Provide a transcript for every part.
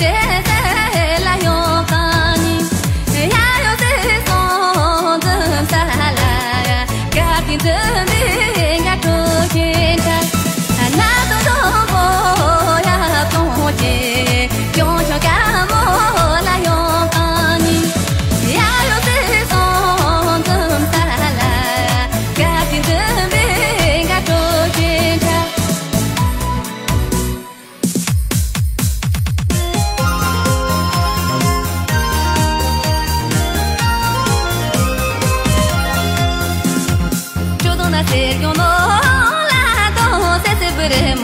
death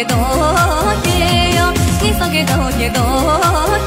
ge do ge yo ni so ge do ge do